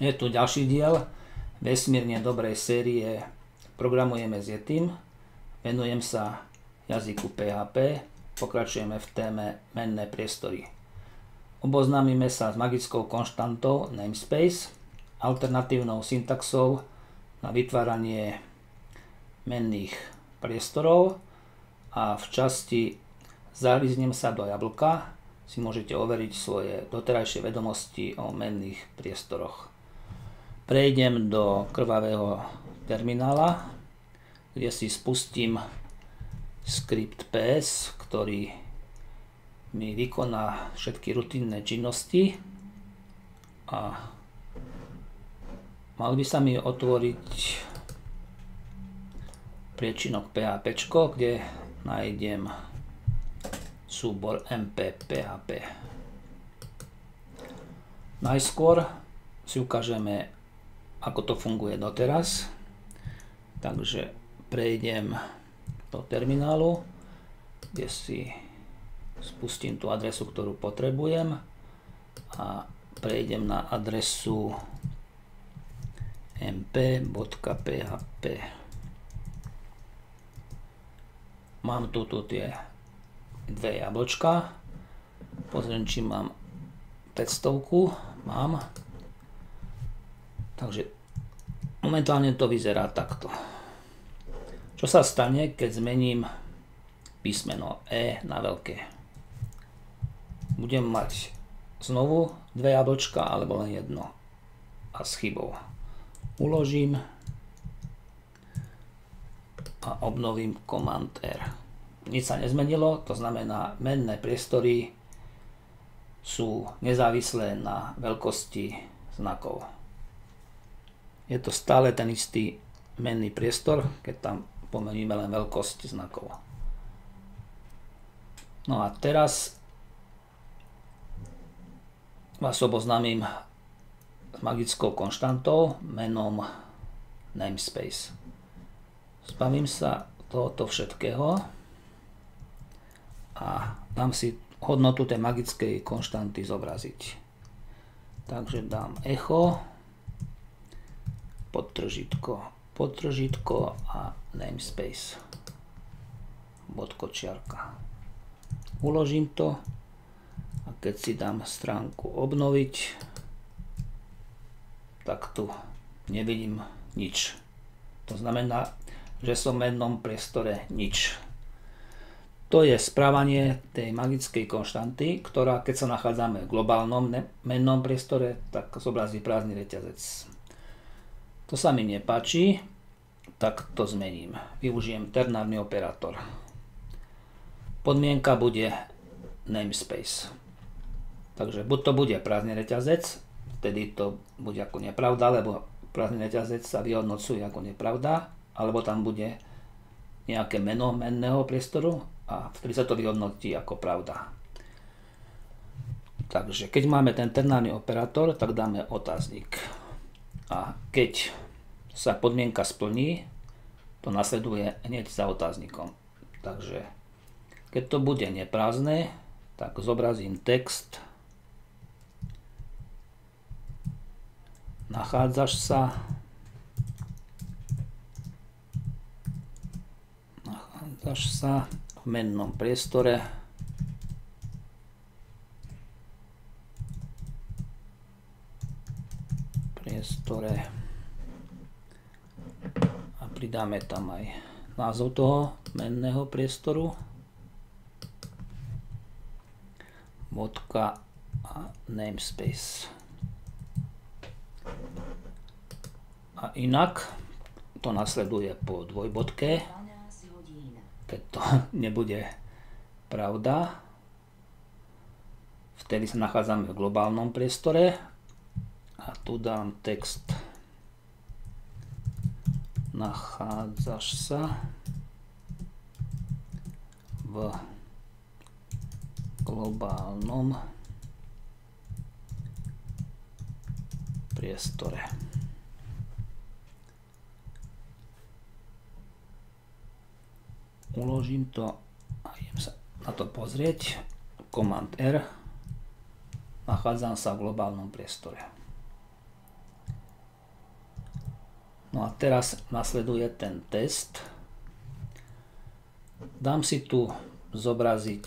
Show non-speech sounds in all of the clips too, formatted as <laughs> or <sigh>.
Je tu ďalší diel vesmírne dobrej série Programujeme s Yetim. Venujem sa jazyku PHP. Pokračujeme v téme menné priestory. Oboznámime sa s magickou konštantou namespace, alternatívnou syntaxou na vytváranie menných priestorov a v časti Zahryznem sa do jablka si môžete overiť svoje doterajšie vedomosti o menných priestoroch prejdem do krvavého terminála, kde si spustím skript PS, ktorý mi vykoná všetky rutinné činnosti. A mal by sa mi otvoriť priečinok PHP, kde nájdem súbor MP Najskôr si ukážeme ako to funguje doteraz. Takže prejdem do terminálu, kde si spustím tú adresu, ktorú potrebujem a prejdem na adresu mp.php Mám tu, tie dve jablčka. Pozriem, či mám 500. Mám. Takže momentálne to vyzerá takto. Čo sa stane, keď zmením písmeno E na veľké? Budem mať znovu dve jablčka alebo len jedno a s chybou. Uložím a obnovím Command R. Nič sa nezmenilo, to znamená menné priestory sú nezávislé na veľkosti znakov je to stále ten istý menný priestor, keď tam pomeníme len veľkosť znakov. No a teraz vás oboznámim s magickou konštantou menom namespace. Zbavím sa tohoto všetkého a dám si hodnotu tej magickej konštanty zobraziť. Takže dám echo podtržitko, podtržitko a namespace. Bodkočiarka. Uložím to a keď si dám stránku obnoviť, tak tu nevidím nič. To znamená, že som v mennom priestore nič. To je správanie tej magickej konštanty, ktorá keď sa nachádzame v globálnom mennom priestore, tak zobrazí prázdny reťazec. To sa mi nepáči, tak to zmením. Využijem ternárny operátor. Podmienka bude namespace. Takže buď to bude prázdny reťazec, vtedy to bude ako nepravda, lebo prázdny reťazec sa vyhodnocuje ako nepravda, alebo tam bude nejaké meno menného priestoru a vtedy sa to vyhodnotí ako pravda. Takže keď máme ten ternárny operátor, tak dáme otáznik. A keď sa podmienka splní, to nasleduje hneď za otáznikom. Takže keď to bude neprázdne, tak zobrazím text. Nachádzaš sa nachádzaš sa v mennom priestore priestore a pridáme tam aj názov toho menného priestoru. Bodka a namespace. A inak to nasleduje po dvojbodke keď to <laughs> nebude pravda. Vtedy sa nachádzame v globálnom priestore tu dám text nachádzaš sa v globálnom priestore. Uložím to a idem sa na to pozrieť. Command R. Nachádzam sa v globálnom priestore. No a teraz nasleduje ten test. Dám si tu zobraziť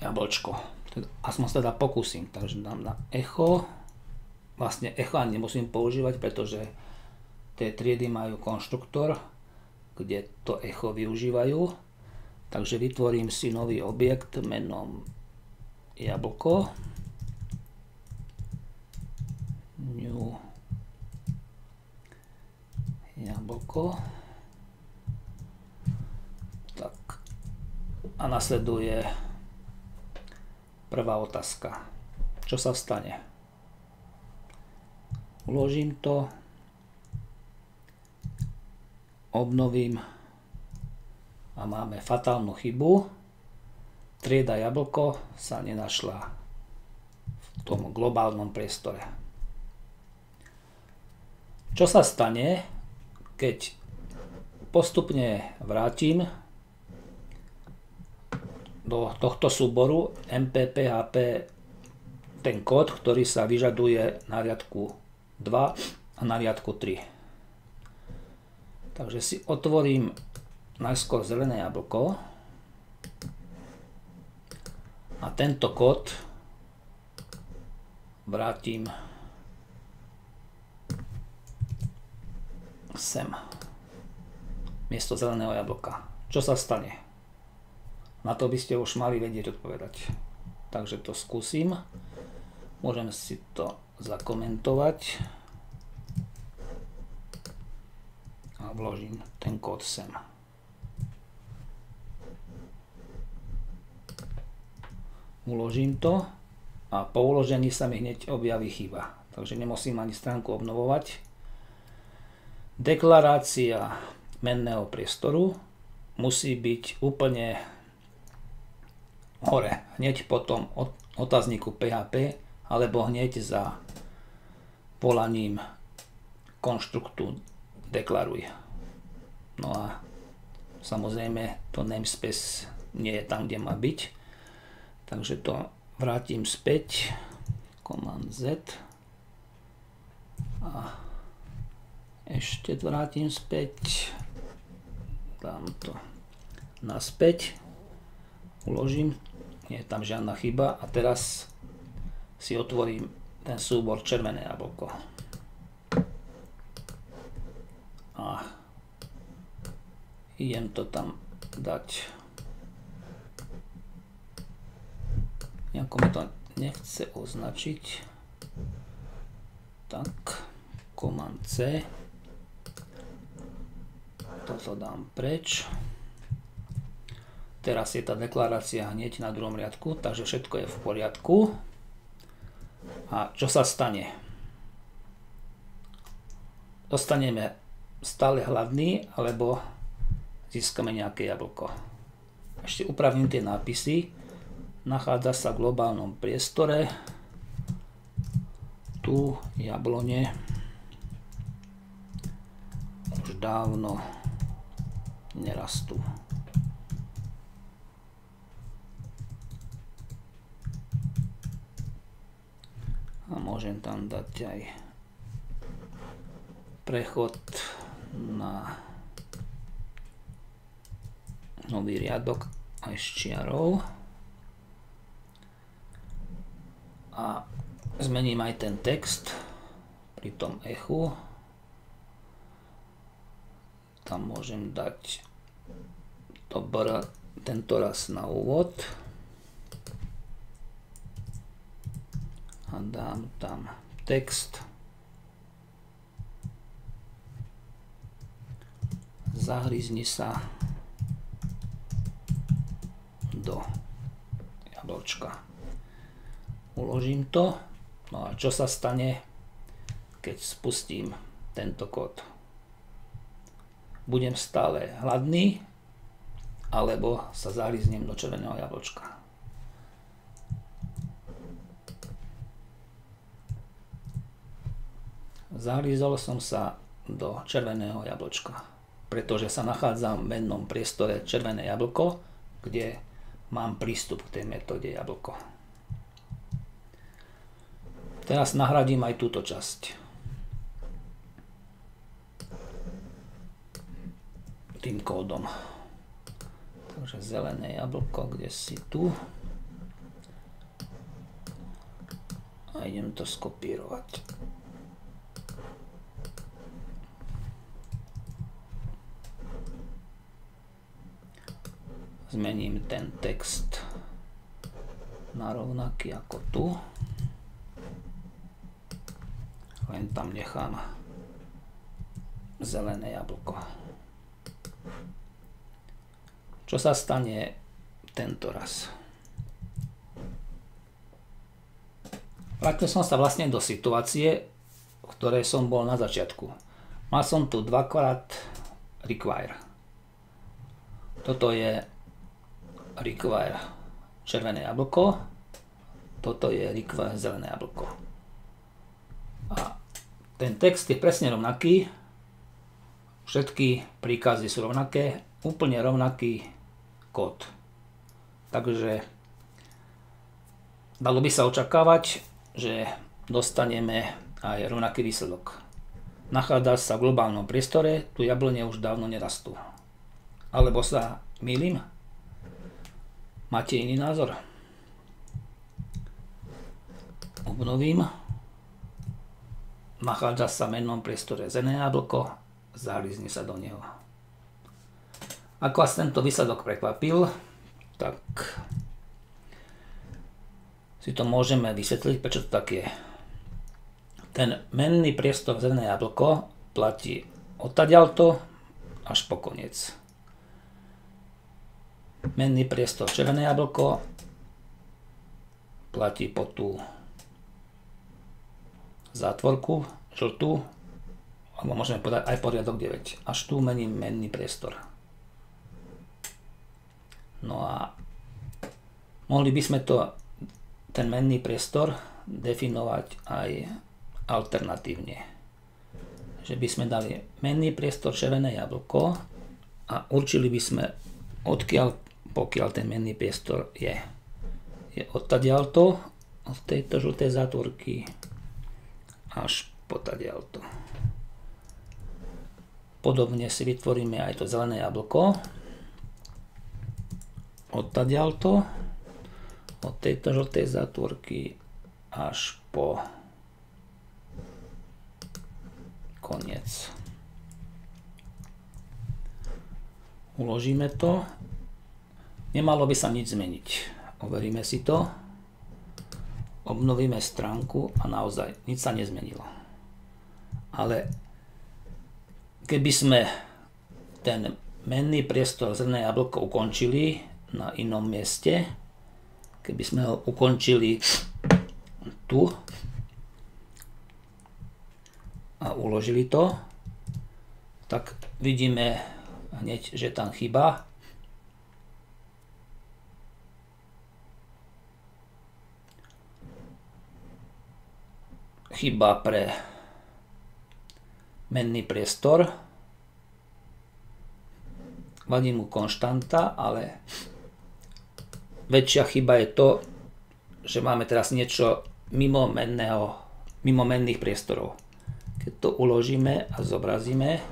jablčko. Aspoň sa teda pokúsim. Takže dám na echo. Vlastne echo ani nemusím používať, pretože tie triedy majú konštruktor, kde to echo využívajú. Takže vytvorím si nový objekt menom jablko. New jablko. Tak. A nasleduje prvá otázka. Čo sa stane? Uložím to. Obnovím. A máme fatálnu chybu. Trieda jablko sa nenašla v tom globálnom priestore. Čo sa stane, keď postupne vrátim do tohto súboru MPPHP ten kód, ktorý sa vyžaduje na riadku 2 a na riadku 3. Takže si otvorím najskôr zelené jablko a tento kód vrátim sem. Miesto zeleného jablka. Čo sa stane? Na to by ste už mali vedieť odpovedať. Takže to skúsim. Môžem si to zakomentovať. A vložím ten kód sem. Uložím to a po uložení sa mi hneď objaví chyba. Takže nemusím ani stránku obnovovať Deklarácia menného priestoru musí byť úplne hore, hneď potom otázniku PHP alebo hneď za volaním konštruktu deklaruj. No a samozrejme to namespace nie je tam, kde má byť. Takže to vrátim späť. Command Z. A ešte vrátim späť, dám to naspäť, uložím, nie je tam žiadna chyba a teraz si otvorím ten súbor červené jablko. A idem to tam dať. Nejako mi to nechce označiť. Tak, Command C toto dám preč. Teraz je tá deklarácia hneď na druhom riadku, takže všetko je v poriadku. A čo sa stane? Dostaneme stále hladný, alebo získame nejaké jablko. Ešte upravím tie nápisy. Nachádza sa v globálnom priestore. Tu jablone už dávno nerastú. A môžem tam dať aj prechod na nový riadok aj s čiarou. A zmením aj ten text pri tom echu tam môžem dať to br tento raz na úvod. A dám tam text. Zahryzni sa do jablčka. Uložím to. No a čo sa stane keď spustím tento kód? Budem stále hladný, alebo sa zahryznem do červeného jablčka. Zahryzol som sa do červeného jablčka, pretože sa nachádzam v mennom priestore červené jablko, kde mám prístup k tej metóde jablko. Teraz nahradím aj túto časť. Tým kódom. Takže zelené jablko, kde si tu. A idem to skopírovať. Zmením ten text na rovnaký ako tu len tam nechám zelené jablko. Čo sa stane tento raz? Vrátil som sa vlastne do situácie, v ktorej som bol na začiatku. Mal som tu dvakrát require. Toto je require červené jablko, toto je require zelené jablko. A ten text je presne rovnaký, všetky príkazy sú rovnaké, úplne rovnaký kód. Takže dalo by sa očakávať, že dostaneme aj rovnaký výsledok. Nachádza sa v globálnom priestore, tu jablone už dávno nerastú. Alebo sa milím? Máte iný názor? Obnovím nachádza sa v mennom priestore zené jablko, zahlizni sa do neho. Ako vás tento výsledok prekvapil, tak si to môžeme vysvetliť, prečo to tak je. Ten menný priestor zelené jablko platí odtadiaľto až po koniec. Menný priestor červené jablko platí po tú zátvorku, žltú, alebo môžeme povedať aj poriadok 9. Až tu mením menný priestor. No a mohli by sme to, ten menný priestor definovať aj alternatívne. Že by sme dali menný priestor červené jablko a určili by sme odkiaľ, pokiaľ ten menný priestor je. Je odtadiaľto, od tejto žltej zátvorky až potadiaľto. Podobne si vytvoríme aj to zelené jablko. Odtadiaľto, od tejto žltej zatvorky až po koniec. Uložíme to. Nemalo by sa nič zmeniť. Overíme si to obnovíme stránku a naozaj nič sa nezmenilo. Ale keby sme ten menný priestor zrné jablko ukončili na inom mieste, keby sme ho ukončili tu a uložili to, tak vidíme hneď, že tam chyba chyba pre menný priestor. Vadí mu konštanta, ale väčšia chyba je to, že máme teraz niečo mimo, menného, mimo menných priestorov. Keď to uložíme a zobrazíme,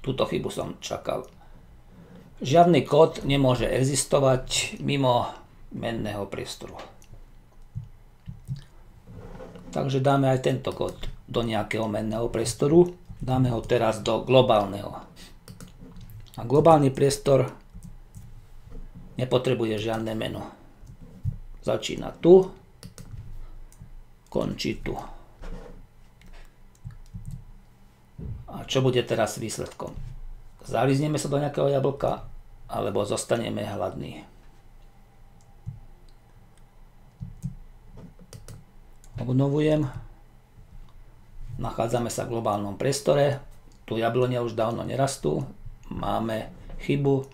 túto chybu som čakal. Žiadny kód nemôže existovať mimo menného priestoru. Takže dáme aj tento kód do nejakého menného priestoru. Dáme ho teraz do globálneho. A globálny priestor nepotrebuje žiadne meno. Začína tu, končí tu. A čo bude teraz výsledkom? Zalizneme sa do nejakého jablka, alebo zostaneme hladní. obnovujem. Nachádzame sa v globálnom priestore. Tu jablone už dávno nerastú. Máme chybu.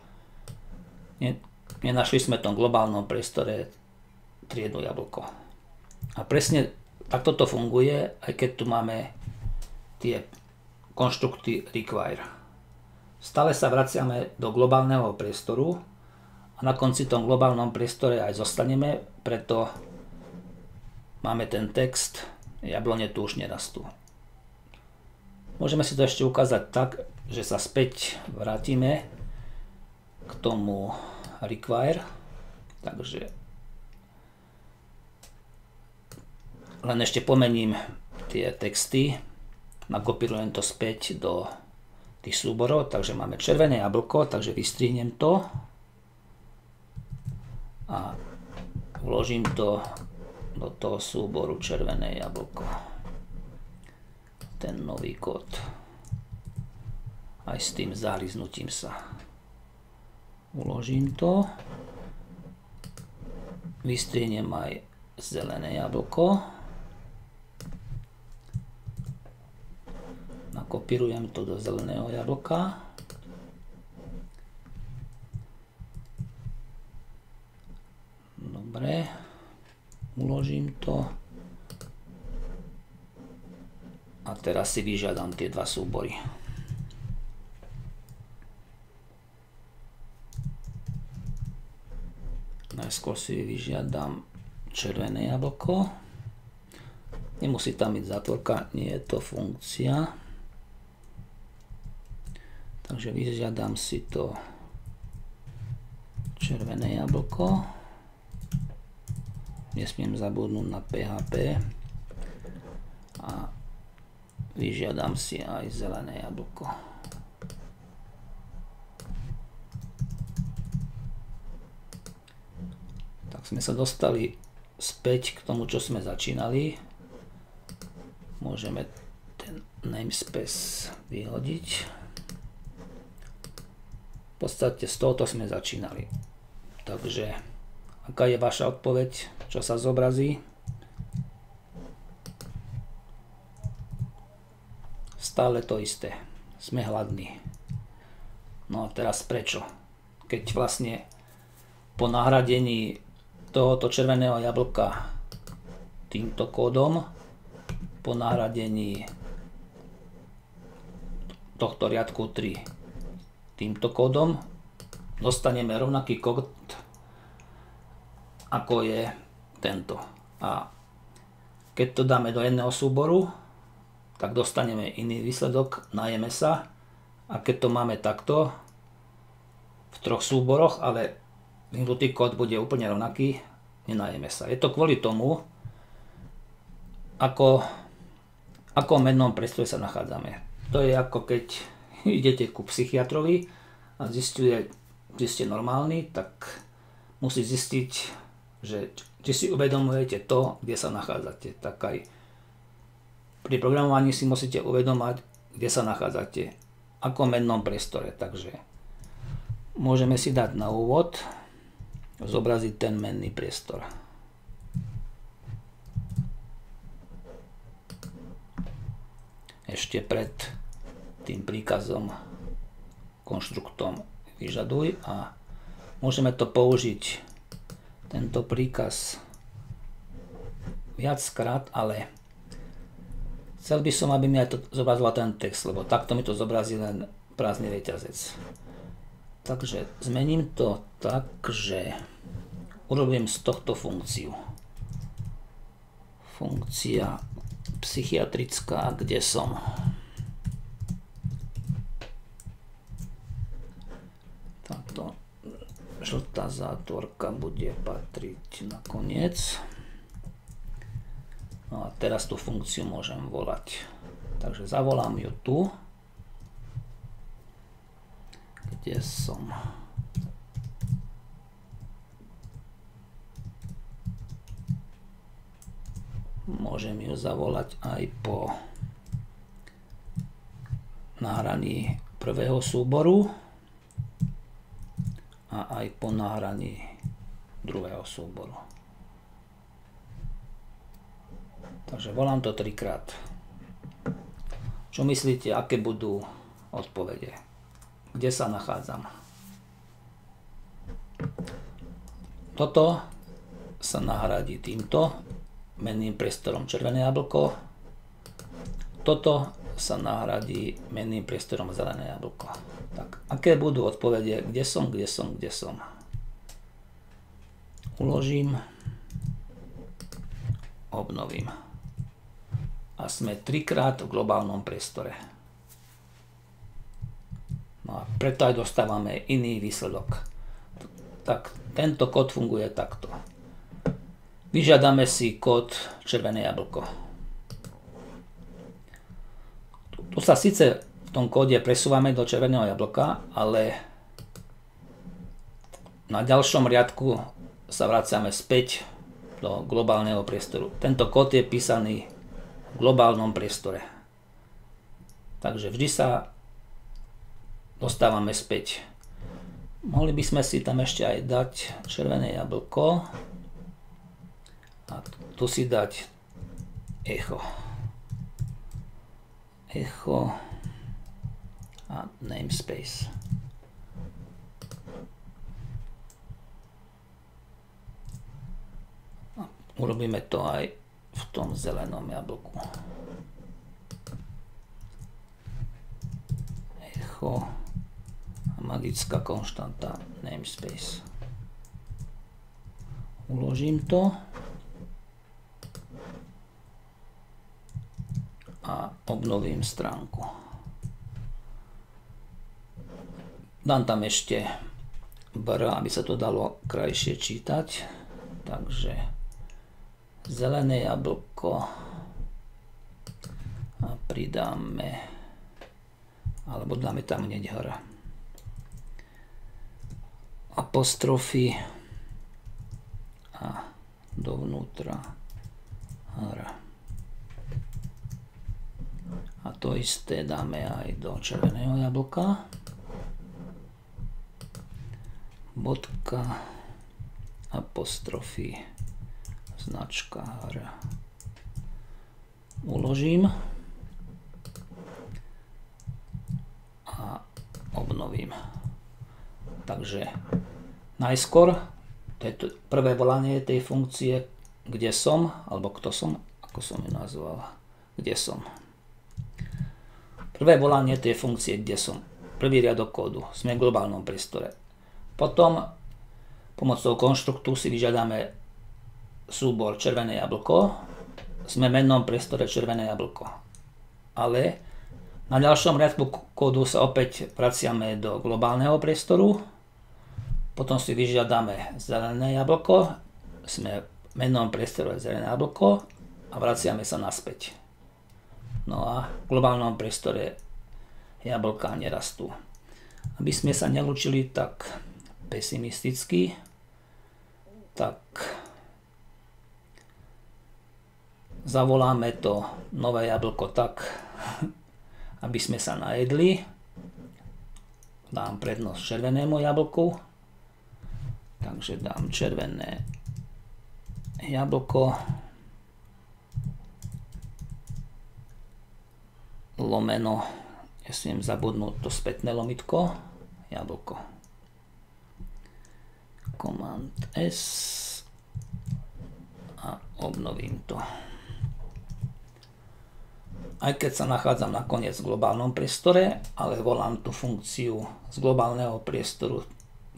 Nenašli sme v tom globálnom priestore triedu jablko. A presne takto to funguje, aj keď tu máme tie konštrukty require. Stále sa vraciame do globálneho priestoru a na konci tom globálnom priestore aj zostaneme, preto máme ten text, jablone tu už nerastú. Môžeme si to ešte ukázať tak, že sa späť vrátime k tomu require. Takže len ešte pomením tie texty, nakopírujem to späť do tých súborov, takže máme červené jablko, takže vystrihnem to a vložím to do toho súboru červené jablko. Ten nový kód. Aj s tým zahryznutím sa. Uložím to. Vystrihnem aj zelené jablko. Nakopírujem to do zeleného jablka. Dobre, uložím to. A teraz si vyžiadam tie dva súbory. Najskôr si vyžiadam červené jablko. Nemusí tam byť zátvorka, nie je to funkcia. Takže vyžiadam si to červené jablko nesmiem zabudnúť na PHP a vyžiadam si aj zelené jablko. Sme sa dostali späť k tomu, čo sme začínali. Môžeme ten namespace vyhodiť. V podstate z tohoto sme začínali. Takže aká je vaša odpoveď? čo sa zobrazí. Stále to isté. Sme hladní. No a teraz prečo? Keď vlastne po nahradení tohoto červeného jablka týmto kódom, po nahradení tohto riadku 3 týmto kódom dostaneme rovnaký kód ako je tento. A keď to dáme do jedného súboru, tak dostaneme iný výsledok, najeme sa. A keď to máme takto, v troch súboroch, ale vyhnutý kód bude úplne rovnaký, nenajeme sa. Je to kvôli tomu, ako, ako mennom prestoje sa nachádzame. To je ako keď <laughs> idete ku psychiatrovi a zistuje, že ste normálni, tak musí zistiť, že či si uvedomujete to, kde sa nachádzate. Tak aj pri programovaní si musíte uvedomať, kde sa nachádzate, ako mennom priestore. Takže môžeme si dať na úvod zobraziť ten menný priestor. Ešte pred tým príkazom konštruktom vyžaduj a môžeme to použiť tento príkaz viackrát, ale chcel by som, aby mi aj zobrazila ten text, lebo takto mi to zobrazí len prázdny reťazec. Takže zmením to tak, že urobím z tohto funkciu. Funkcia psychiatrická, kde som. žltá zátvorka bude patriť na koniec. No a teraz tú funkciu môžem volať. Takže zavolám ju tu. Kde som? Môžem ju zavolať aj po nahraní prvého súboru a aj po nahraní druhého súboru. Takže volám to trikrát. Čo myslíte, aké budú odpovede? Kde sa nachádzam? Toto sa nahradí týmto menným priestorom červené jablko. Toto sa nahradí menným priestorom zelené jablko. Tak, aké budú odpovede, kde som, kde som, kde som. Uložím. obnovím. A sme trikrát v globálnom priestore. No a preto aj dostávame iný výsledok. Tak tento kód funguje takto. Vyžiadame si kód červené jablko. Tu sa síce v tom kóde presúvame do červeného jablka, ale na ďalšom riadku sa vraciame späť do globálneho priestoru. Tento kód je písaný v globálnom priestore. Takže vždy sa dostávame späť. Mohli by sme si tam ešte aj dať červené jablko a tu si dať echo. Echo a namespace. Urobíme to aj v tom zelenom jablku. Echo a magická konštanta namespace. Uložím to. A obnovím stránku. Dám tam ešte br, aby sa to dalo krajšie čítať. Takže zelené jablko. A pridáme alebo dáme tam hneď hora apostrofy. A dovnútra. Hora a to isté dáme aj do červeného jablka bodka apostrofy značka R. Uložím a obnovím. Takže najskôr, to je to prvé volanie tej funkcie, kde som, alebo kto som, ako som ju nazval, kde som. Prvé volanie tej funkcie, kde som. Prvý riadok kódu, sme v globálnom priestore. Potom pomocou konštruktu si vyžiadame súbor červené jablko, sme v mennom priestore červené jablko. Ale na ďalšom riadku kódu sa opäť vraciame do globálneho priestoru, potom si vyžiadame zelené jablko, sme v mennom priestore zelené jablko a vraciame sa naspäť. No a v globálnom priestore jablka nerastú. Aby sme sa nelúčili tak pesimisticky, tak Zavoláme to nové jablko tak, aby sme sa najedli. Dám prednosť červenému jablku. Takže dám červené jablko. Lomeno, nesmiem zabudnúť to spätné lomitko, jablko. Command S a obnovím to aj keď sa nachádzam nakoniec v globálnom priestore, ale volám tú funkciu z globálneho priestoru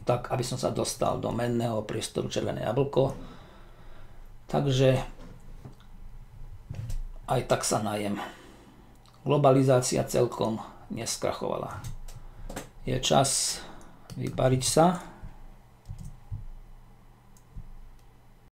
tak, aby som sa dostal do menného priestoru červené jablko. Takže aj tak sa najem. Globalizácia celkom neskrachovala. Je čas vypariť sa.